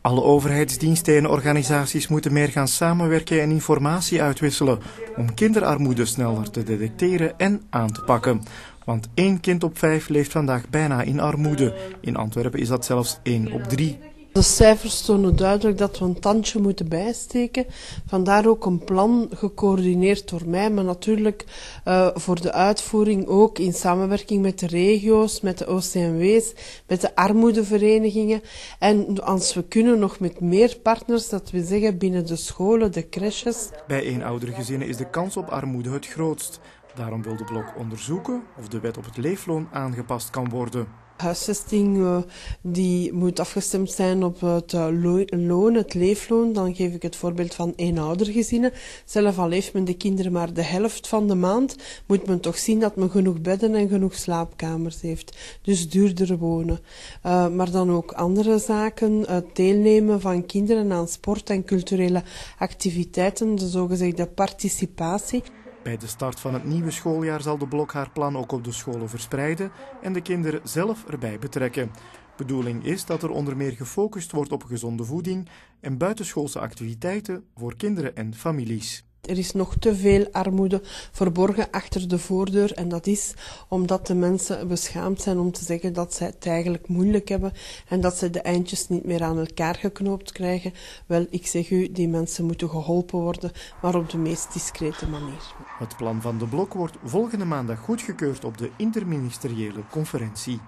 Alle overheidsdiensten en organisaties moeten meer gaan samenwerken en informatie uitwisselen om kinderarmoede sneller te detecteren en aan te pakken. Want één kind op vijf leeft vandaag bijna in armoede. In Antwerpen is dat zelfs één op drie. De cijfers tonen duidelijk dat we een tandje moeten bijsteken. Vandaar ook een plan gecoördineerd door mij, maar natuurlijk uh, voor de uitvoering ook in samenwerking met de regio's, met de OCMW's, met de armoedeverenigingen. En als we kunnen nog met meer partners, dat we zeggen binnen de scholen, de crèches. Bij eenoudergezinnen is de kans op armoede het grootst. Daarom wil de blok onderzoeken of de wet op het leefloon aangepast kan worden. Huisvesting uh, die moet afgestemd zijn op het uh, loon, het leefloon. Dan geef ik het voorbeeld van eenoudergezinnen. Zelf al heeft men de kinderen maar de helft van de maand, moet men toch zien dat men genoeg bedden en genoeg slaapkamers heeft. Dus duurder wonen. Uh, maar dan ook andere zaken, het deelnemen van kinderen aan sport en culturele activiteiten, de zogezegde participatie. Bij de start van het nieuwe schooljaar zal de blok haar plan ook op de scholen verspreiden en de kinderen zelf erbij betrekken. Bedoeling is dat er onder meer gefocust wordt op gezonde voeding en buitenschoolse activiteiten voor kinderen en families. Er is nog te veel armoede verborgen achter de voordeur en dat is omdat de mensen beschaamd zijn om te zeggen dat zij het eigenlijk moeilijk hebben en dat ze de eindjes niet meer aan elkaar geknoopt krijgen. Wel, ik zeg u, die mensen moeten geholpen worden, maar op de meest discrete manier. Het plan van de blok wordt volgende maandag goedgekeurd op de interministeriële conferentie.